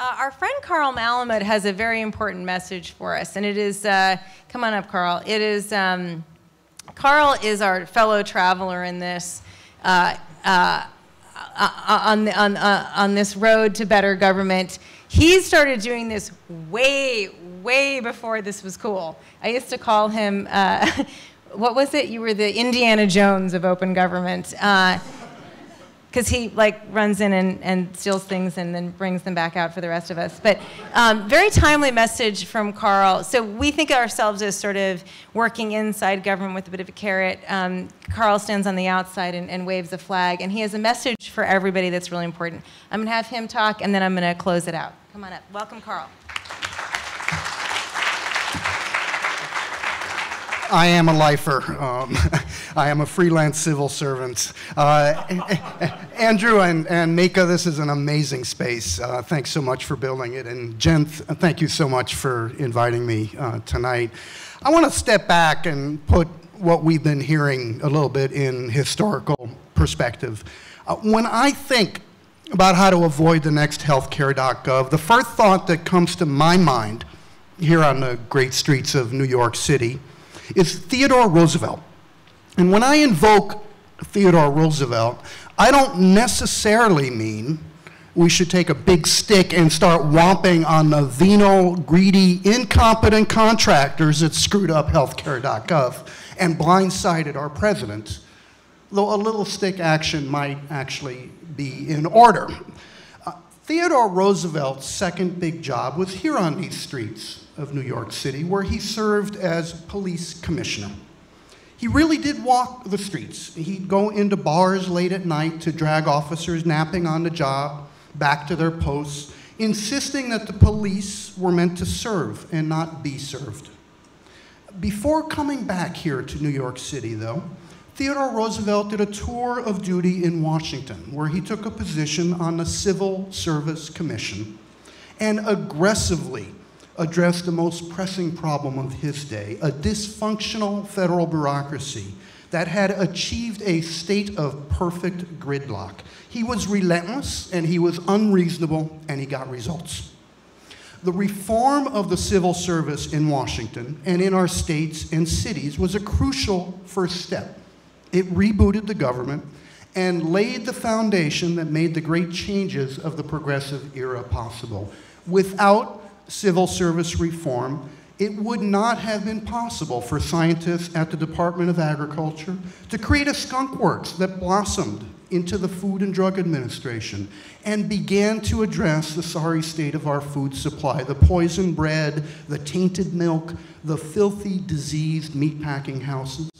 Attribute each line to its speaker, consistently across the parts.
Speaker 1: Uh, our friend Carl Malamud has a very important message for us, and it is uh, come on up, Carl. It is um, Carl is our fellow traveler in this. Uh, uh, uh on, the, on, uh, on this road to better government. He started doing this way, way before this was cool. I used to call him, what was it? You were the Indiana Jones of open government because he like runs in and, and steals things and then brings them back out for the rest of us. But um, very timely message from Carl. So we think of ourselves as sort of working inside government with a bit of a carrot. Um, Carl stands on the outside and, and waves a flag, and he has a message for everybody that's really important. I'm gonna have him talk, and then I'm gonna close it out. Come on up. Welcome, Carl.
Speaker 2: I am a lifer. Um, I am a freelance civil servant. Uh, Andrew and, and Micah, this is an amazing space. Uh, thanks so much for building it. And Jen, thank you so much for inviting me uh, tonight. I want to step back and put what we've been hearing a little bit in historical perspective. Uh, when I think about how to avoid the next healthcare.gov, the first thought that comes to my mind here on the great streets of New York City is Theodore Roosevelt. And when I invoke Theodore Roosevelt, I don't necessarily mean we should take a big stick and start whomping on the venal, greedy, incompetent contractors that screwed up healthcare.gov and blindsided our president, though a little stick action might actually be in order. Theodore Roosevelt's second big job was here on these streets of New York City, where he served as police commissioner. He really did walk the streets. He'd go into bars late at night to drag officers napping on the job back to their posts, insisting that the police were meant to serve and not be served. Before coming back here to New York City, though, Theodore Roosevelt did a tour of duty in Washington, where he took a position on the Civil Service Commission and aggressively addressed the most pressing problem of his day a dysfunctional federal bureaucracy that had achieved a state of perfect gridlock. He was relentless and he was unreasonable and he got results. The reform of the civil service in Washington and in our states and cities was a crucial first step. It rebooted the government and laid the foundation that made the great changes of the progressive era possible. Without civil service reform, it would not have been possible for scientists at the Department of Agriculture to create a skunk works that blossomed into the Food and Drug Administration and began to address the sorry state of our food supply the poisoned bread, the tainted milk, the filthy, diseased meatpacking houses.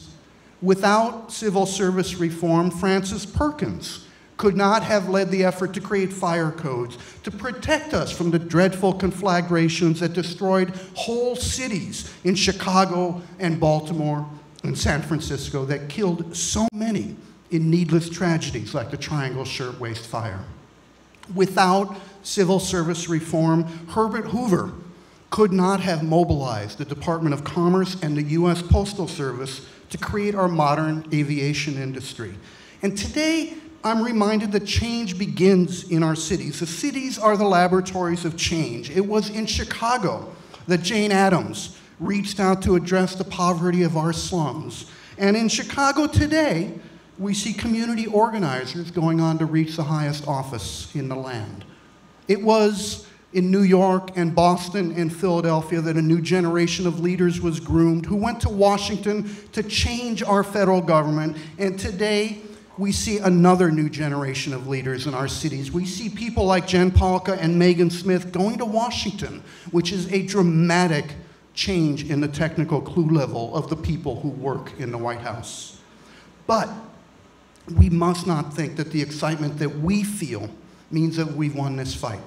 Speaker 2: Without civil service reform, Frances Perkins could not have led the effort to create fire codes to protect us from the dreadful conflagrations that destroyed whole cities in Chicago and Baltimore and San Francisco that killed so many in needless tragedies like the Triangle Shirtwaist Fire. Without civil service reform, Herbert Hoover could not have mobilized the Department of Commerce and the US Postal Service to create our modern aviation industry. And today, I'm reminded that change begins in our cities. The cities are the laboratories of change. It was in Chicago that Jane Addams reached out to address the poverty of our slums. And in Chicago today, we see community organizers going on to reach the highest office in the land. It was in New York and Boston and Philadelphia that a new generation of leaders was groomed who went to Washington to change our federal government. And today, we see another new generation of leaders in our cities. We see people like Jen Pahlka and Megan Smith going to Washington, which is a dramatic change in the technical clue level of the people who work in the White House. But we must not think that the excitement that we feel means that we've won this fight.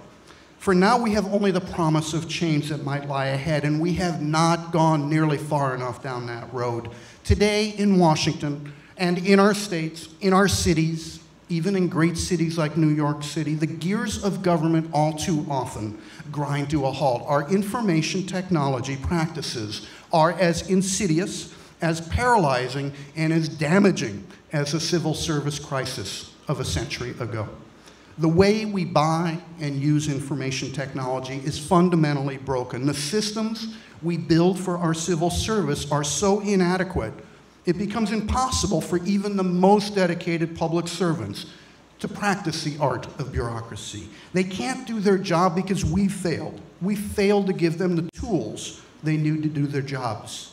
Speaker 2: For now, we have only the promise of change that might lie ahead, and we have not gone nearly far enough down that road. Today in Washington, and in our states, in our cities, even in great cities like New York City, the gears of government all too often grind to a halt. Our information technology practices are as insidious, as paralyzing, and as damaging as the civil service crisis of a century ago. The way we buy and use information technology is fundamentally broken. The systems we build for our civil service are so inadequate, it becomes impossible for even the most dedicated public servants to practice the art of bureaucracy. They can't do their job because we failed. We failed to give them the tools they need to do their jobs.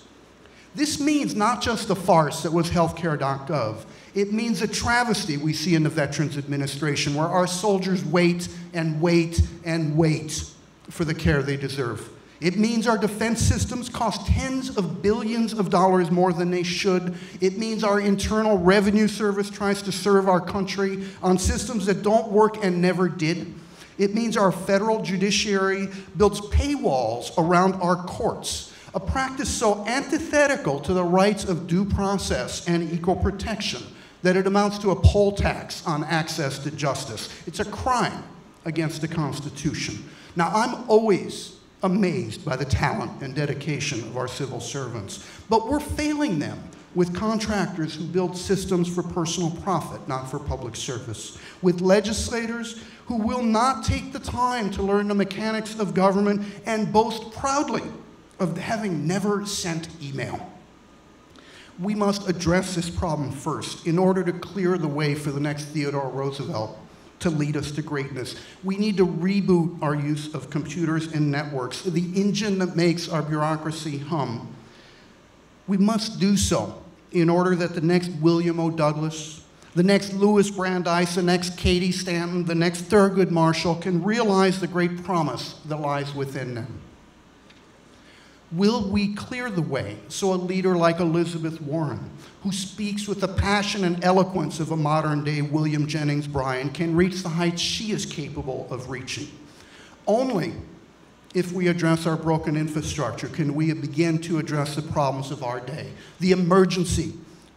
Speaker 2: This means not just the farce that was healthcare.gov. It means a travesty we see in the Veterans Administration where our soldiers wait and wait and wait for the care they deserve. It means our defense systems cost tens of billions of dollars more than they should. It means our Internal Revenue Service tries to serve our country on systems that don't work and never did. It means our federal judiciary builds paywalls around our courts, a practice so antithetical to the rights of due process and equal protection that it amounts to a poll tax on access to justice. It's a crime against the Constitution. Now, I'm always amazed by the talent and dedication of our civil servants. But we're failing them with contractors who build systems for personal profit, not for public service, with legislators who will not take the time to learn the mechanics of government and boast proudly of having never sent email. We must address this problem first in order to clear the way for the next Theodore Roosevelt to lead us to greatness. We need to reboot our use of computers and networks, the engine that makes our bureaucracy hum. We must do so in order that the next William O. Douglas, the next Louis Brandeis, the next Cady Stanton, the next Thurgood Marshall can realize the great promise that lies within them. Will we clear the way so a leader like Elizabeth Warren, who speaks with the passion and eloquence of a modern day William Jennings Bryan, can reach the heights she is capable of reaching? Only if we address our broken infrastructure can we begin to address the problems of our day, the emergency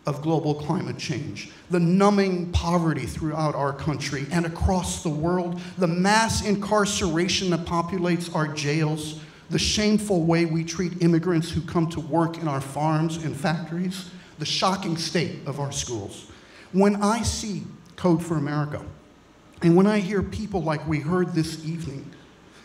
Speaker 2: of global climate change, the numbing poverty throughout our country and across the world, the mass incarceration that populates our jails the shameful way we treat immigrants who come to work in our farms and factories, the shocking state of our schools. When I see Code for America, and when I hear people like we heard this evening,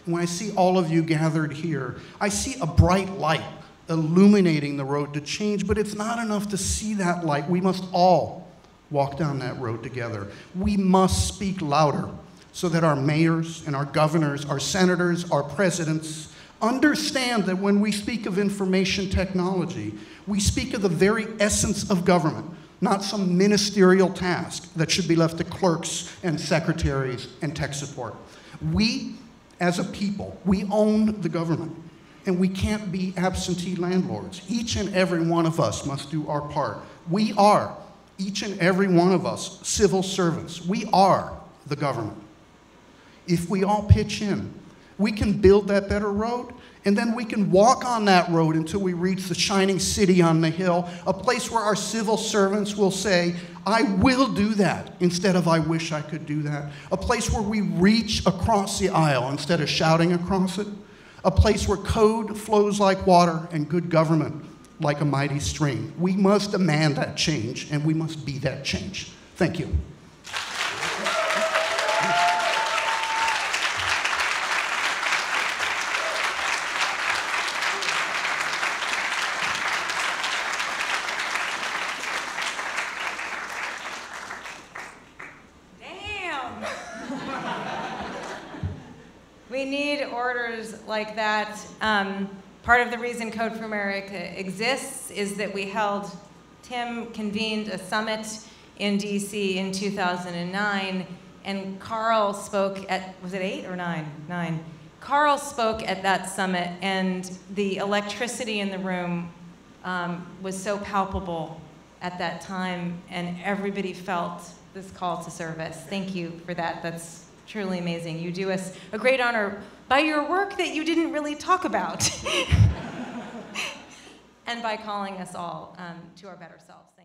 Speaker 2: and when I see all of you gathered here, I see a bright light illuminating the road to change, but it's not enough to see that light. We must all walk down that road together. We must speak louder so that our mayors and our governors, our senators, our presidents, Understand that when we speak of information technology, we speak of the very essence of government, not some ministerial task that should be left to clerks and secretaries and tech support. We, as a people, we own the government, and we can't be absentee landlords. Each and every one of us must do our part. We are, each and every one of us, civil servants. We are the government. If we all pitch in, we can build that better road, and then we can walk on that road until we reach the shining city on the hill, a place where our civil servants will say, I will do that, instead of I wish I could do that. A place where we reach across the aisle instead of shouting across it. A place where code flows like water and good government like a mighty stream. We must demand that change, and we must be that change. Thank you.
Speaker 1: Like that. Um, part of the reason Code for America exists is that we held, Tim convened a summit in DC in 2009, and Carl spoke at, was it eight or nine? Nine. Carl spoke at that summit, and the electricity in the room um, was so palpable at that time, and everybody felt this call to service. Thank you for that. That's truly amazing. You do us a great honor by your work that you didn't really talk about, and by calling us all um, to our better selves.